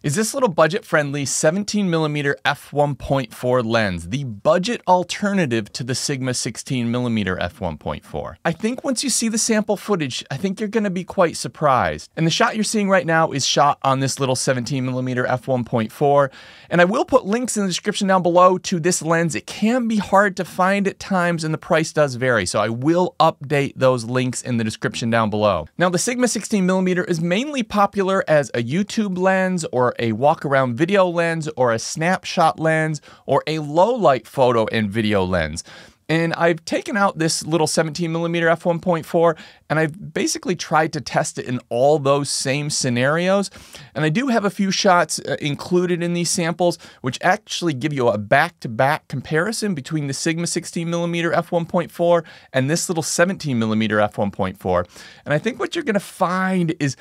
is this little budget friendly 17mm f1.4 lens, the budget alternative to the Sigma 16mm f1.4. I think once you see the sample footage, I think you're going to be quite surprised. And the shot you're seeing right now is shot on this little 17mm f1.4, and I will put links in the description down below to this lens. It can be hard to find at times and the price does vary, so I will update those links in the description down below. Now the Sigma 16mm is mainly popular as a YouTube lens or a walk around video lens or a snapshot lens or a low light photo and video lens. And I've taken out this little 17 millimeter f1.4 and I've basically tried to test it in all those same scenarios. And I do have a few shots uh, included in these samples, which actually give you a back to back comparison between the Sigma 16 millimeter f1.4 and this little 17 millimeter f1.4. And I think what you're going to find is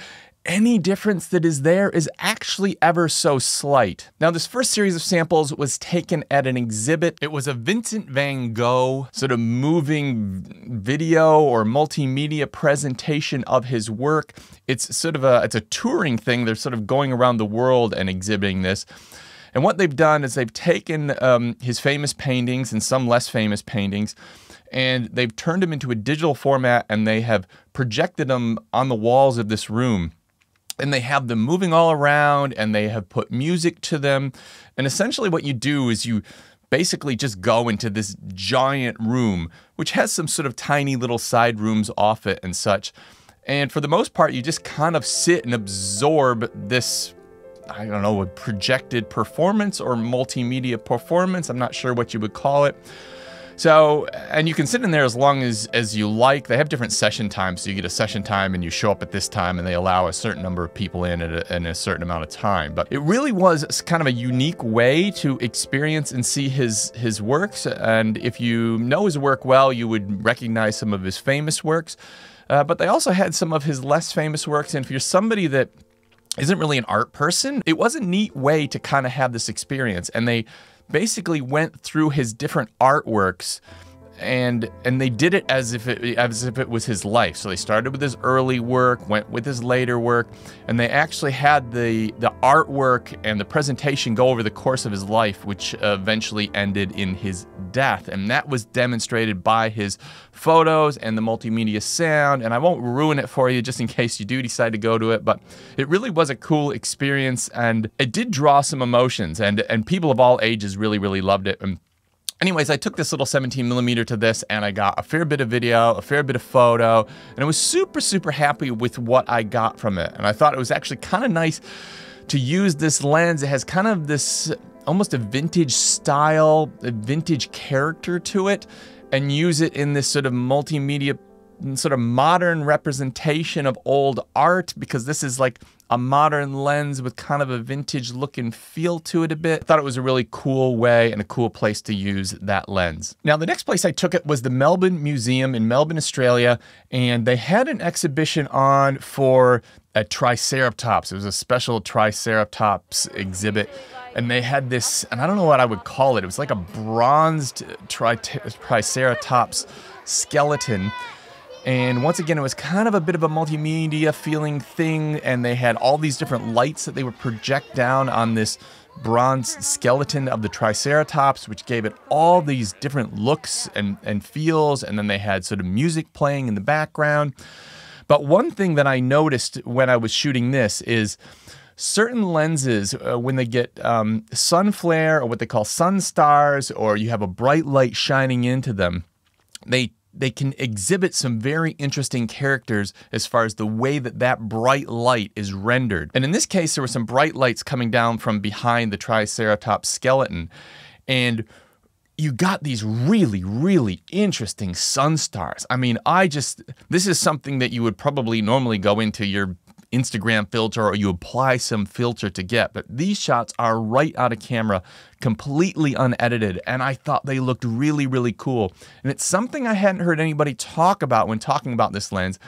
any difference that is there is actually ever so slight. Now, this first series of samples was taken at an exhibit. It was a Vincent van Gogh sort of moving video or multimedia presentation of his work. It's sort of a it's a touring thing. They're sort of going around the world and exhibiting this. And what they've done is they've taken um, his famous paintings and some less famous paintings, and they've turned them into a digital format and they have projected them on the walls of this room and they have them moving all around and they have put music to them. And essentially, what you do is you basically just go into this giant room, which has some sort of tiny little side rooms off it and such. And for the most part, you just kind of sit and absorb this. I don't know, a projected performance or multimedia performance. I'm not sure what you would call it. So, and you can sit in there as long as, as you like. They have different session times. So you get a session time and you show up at this time and they allow a certain number of people in at a, in a certain amount of time. But it really was kind of a unique way to experience and see his, his works. And if you know his work well, you would recognize some of his famous works. Uh, but they also had some of his less famous works. And if you're somebody that isn't really an art person, it was a neat way to kind of have this experience. And they basically went through his different artworks and and they did it as if it as if it was his life. So they started with his early work, went with his later work, and they actually had the the artwork and the presentation go over the course of his life, which eventually ended in his death. And that was demonstrated by his photos and the multimedia sound. And I won't ruin it for you just in case you do decide to go to it, but it really was a cool experience and it did draw some emotions and and people of all ages really really loved it. And Anyways, I took this little 17 millimeter to this and I got a fair bit of video, a fair bit of photo, and I was super, super happy with what I got from it. And I thought it was actually kind of nice to use this lens. It has kind of this almost a vintage style, a vintage character to it, and use it in this sort of multimedia sort of modern representation of old art because this is like a modern lens with kind of a vintage look and feel to it a bit. I thought it was a really cool way and a cool place to use that lens. Now, the next place I took it was the Melbourne Museum in Melbourne, Australia, and they had an exhibition on for a Triceratops. It was a special Triceratops exhibit. And they had this, and I don't know what I would call it. It was like a bronzed tri Triceratops skeleton and once again, it was kind of a bit of a multimedia feeling thing, and they had all these different lights that they would project down on this bronze skeleton of the Triceratops, which gave it all these different looks and, and feels. And then they had sort of music playing in the background. But one thing that I noticed when I was shooting this is certain lenses, uh, when they get um, sun flare or what they call sun stars, or you have a bright light shining into them, they they can exhibit some very interesting characters as far as the way that that bright light is rendered. And in this case, there were some bright lights coming down from behind the Triceratops skeleton. And you got these really, really interesting sun stars. I mean, I just, this is something that you would probably normally go into your Instagram filter or you apply some filter to get. But these shots are right out of camera, completely unedited, and I thought they looked really, really cool. And it's something I hadn't heard anybody talk about when talking about this lens,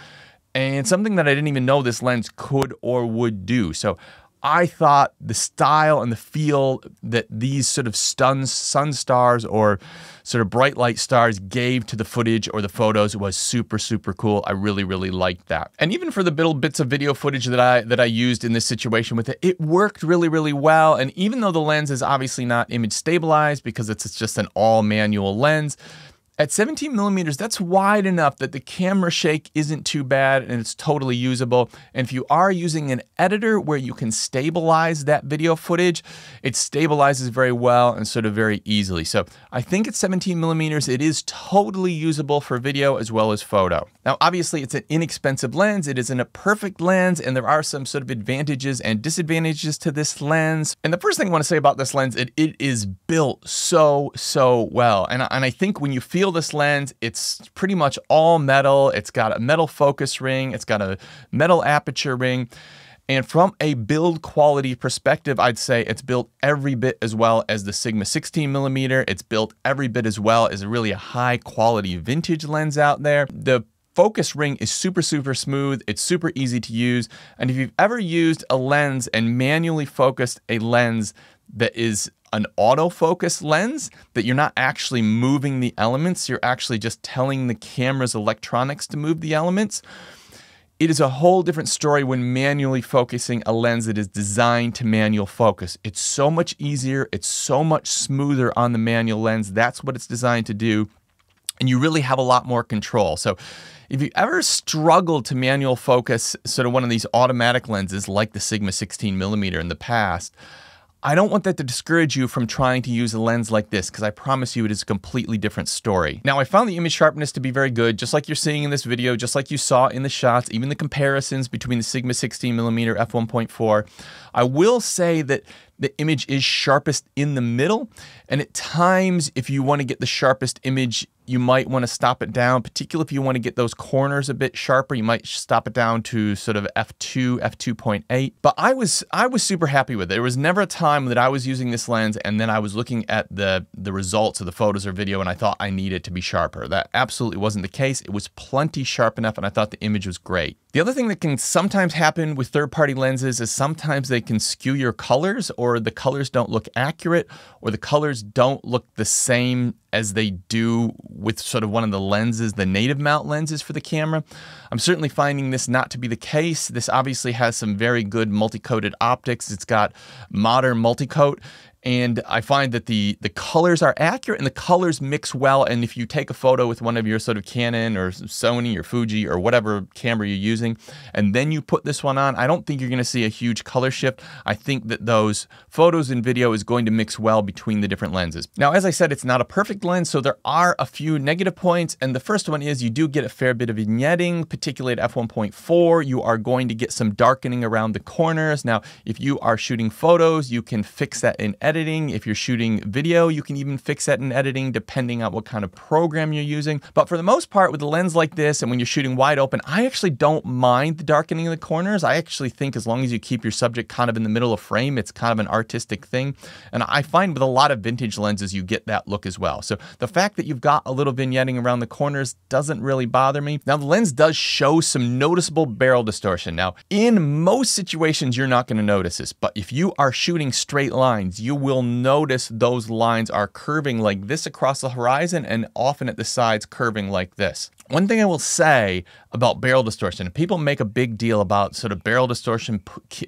and something that I didn't even know this lens could or would do. So I thought the style and the feel that these sort of sun, sun stars or sort of bright light stars gave to the footage or the photos was super, super cool. I really, really liked that. And even for the little bits of video footage that I that I used in this situation with it, it worked really, really well. And even though the lens is obviously not image stabilized because it's just an all manual lens, at 17 millimeters, that's wide enough that the camera shake isn't too bad and it's totally usable. And if you are using an editor where you can stabilize that video footage, it stabilizes very well and sort of very easily. So I think at 17 millimeters, it is totally usable for video as well as photo. Now, obviously, it's an inexpensive lens. It isn't a perfect lens, and there are some sort of advantages and disadvantages to this lens. And the first thing I want to say about this lens, it, it is built so, so well. And, and I think when you feel feel this lens, it's pretty much all metal. It's got a metal focus ring, it's got a metal aperture ring. And from a build quality perspective, I'd say it's built every bit as well as the Sigma 16 millimeter. It's built every bit as well as really a high quality vintage lens out there. The focus ring is super, super smooth. It's super easy to use. And if you've ever used a lens and manually focused a lens that is an autofocus lens that you're not actually moving the elements, you're actually just telling the camera's electronics to move the elements. It is a whole different story when manually focusing a lens that is designed to manual focus. It's so much easier, it's so much smoother on the manual lens. That's what it's designed to do. And you really have a lot more control. So, if you ever struggled to manual focus sort of one of these automatic lenses like the Sigma 16 millimeter in the past, I don't want that to discourage you from trying to use a lens like this because I promise you it is a completely different story. Now I found the image sharpness to be very good, just like you're seeing in this video, just like you saw in the shots, even the comparisons between the Sigma 16mm f1.4. I will say that the image is sharpest in the middle, and at times if you want to get the sharpest image you might want to stop it down, particularly if you want to get those corners a bit sharper. You might stop it down to sort of f2, f2.8. But I was I was super happy with it. There was never a time that I was using this lens and then I was looking at the the results of the photos or video and I thought I needed to be sharper. That absolutely wasn't the case. It was plenty sharp enough and I thought the image was great. The other thing that can sometimes happen with third-party lenses is sometimes they can skew your colors or the colors don't look accurate or the colors don't look the same as they do with sort of one of the lenses, the native mount lenses for the camera. I'm certainly finding this not to be the case. This obviously has some very good multi-coated optics. It's got modern multi-coat and I find that the the colors are accurate and the colors mix well. And if you take a photo with one of your sort of Canon or Sony or Fuji or whatever camera you're using, and then you put this one on, I don't think you're going to see a huge color shift. I think that those photos and video is going to mix well between the different lenses. Now, as I said, it's not a perfect lens, so there are a few negative points. And the first one is you do get a fair bit of vignetting, particularly at f1.4. You are going to get some darkening around the corners. Now, if you are shooting photos, you can fix that in editing. If you're shooting video, you can even fix that in editing depending on what kind of program you're using. But for the most part, with a lens like this and when you're shooting wide open, I actually don't mind the darkening of the corners. I actually think as long as you keep your subject kind of in the middle of frame, it's kind of an artistic thing. And I find with a lot of vintage lenses, you get that look as well. So the fact that you've got a little vignetting around the corners doesn't really bother me. Now, the lens does show some noticeable barrel distortion. Now, in most situations, you're not going to notice this, but if you are shooting straight lines, you will notice those lines are curving like this across the horizon and often at the sides curving like this. One thing I will say about barrel distortion, people make a big deal about sort of barrel distortion,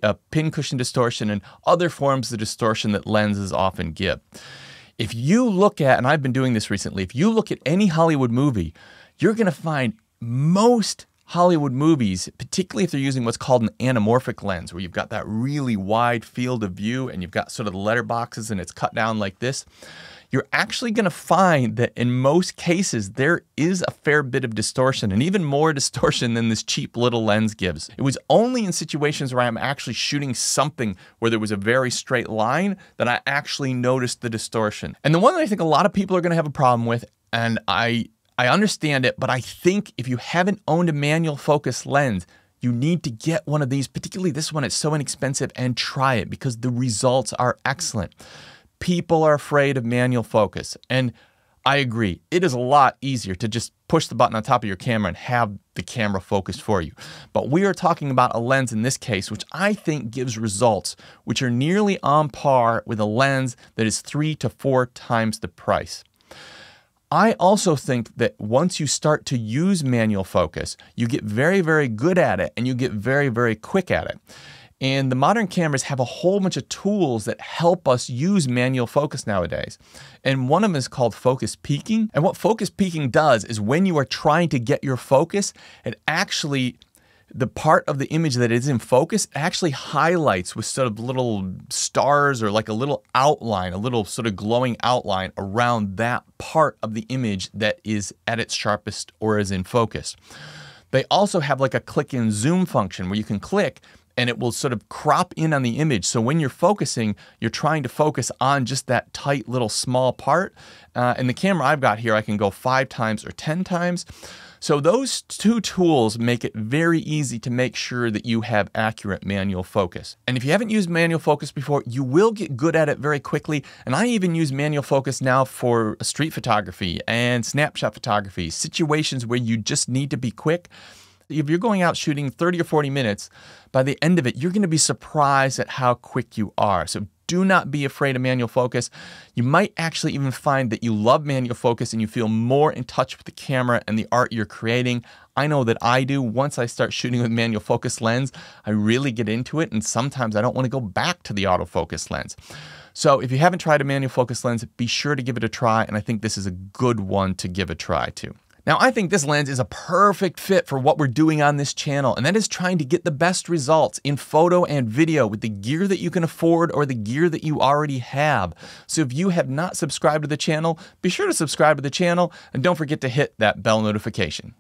uh, pin cushion distortion, and other forms of distortion that lenses often give. If you look at, and I've been doing this recently, if you look at any Hollywood movie, you're going to find most Hollywood movies, particularly if they're using what's called an anamorphic lens, where you've got that really wide field of view and you've got sort of the letter boxes and it's cut down like this, you're actually going to find that in most cases, there is a fair bit of distortion and even more distortion than this cheap little lens gives. It was only in situations where I'm actually shooting something where there was a very straight line that I actually noticed the distortion. And the one that I think a lot of people are going to have a problem with, and I I understand it, but I think if you haven't owned a manual focus lens, you need to get one of these, particularly this one. It's so inexpensive and try it because the results are excellent. People are afraid of manual focus. And I agree. It is a lot easier to just push the button on top of your camera and have the camera focus for you. But we are talking about a lens in this case, which I think gives results which are nearly on par with a lens that is three to four times the price. I also think that once you start to use manual focus, you get very, very good at it and you get very, very quick at it. And the modern cameras have a whole bunch of tools that help us use manual focus nowadays. And one of them is called focus peaking. And what focus peaking does is when you are trying to get your focus, it actually the part of the image that is in focus actually highlights with sort of little stars or like a little outline, a little sort of glowing outline around that part of the image that is at its sharpest or is in focus. They also have like a click and zoom function where you can click and it will sort of crop in on the image. So when you're focusing, you're trying to focus on just that tight little small part. Uh, and the camera I've got here, I can go five times or 10 times. So those two tools make it very easy to make sure that you have accurate manual focus. And if you haven't used manual focus before, you will get good at it very quickly. And I even use manual focus now for street photography and snapshot photography, situations where you just need to be quick if you're going out shooting 30 or 40 minutes, by the end of it, you're going to be surprised at how quick you are. So do not be afraid of manual focus. You might actually even find that you love manual focus and you feel more in touch with the camera and the art you're creating. I know that I do. Once I start shooting with manual focus lens, I really get into it, and sometimes I don't want to go back to the autofocus lens. So if you haven't tried a manual focus lens, be sure to give it a try, and I think this is a good one to give a try to. Now, I think this lens is a perfect fit for what we're doing on this channel, and that is trying to get the best results in photo and video with the gear that you can afford or the gear that you already have. So if you have not subscribed to the channel, be sure to subscribe to the channel and don't forget to hit that bell notification.